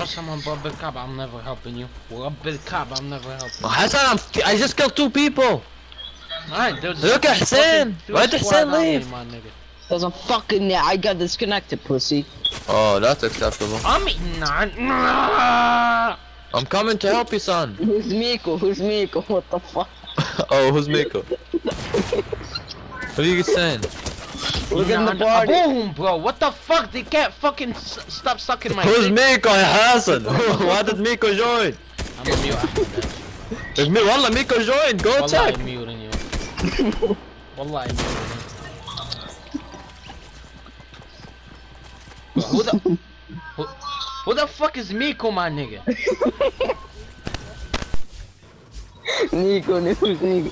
Cab, I'm never helping you. Cab, I'm never helping you. Hassan, I'm I just killed two people! Alright. Look at Hassan! Why did Hassan leave? There's a I'm fucking, yeah, I got disconnected, pussy. Oh, that's acceptable. I'm not. I'm coming to help you, son. Who's Meiko? Who's Meiko? What the fuck? oh, who's Meiko? what are you saying? Look at the body. Boom, bro. What the fuck? They can't fucking stop sucking my Who's dick. Meiko? Hassan. Why did Meiko join? I'm a mute If Wallah, Meiko join. Go Wallah, check. I'm muting you. Wallah, I'm muting you. Who the... Who, the fuck is Meiko, my nigga? Meiko, Nico, Nico.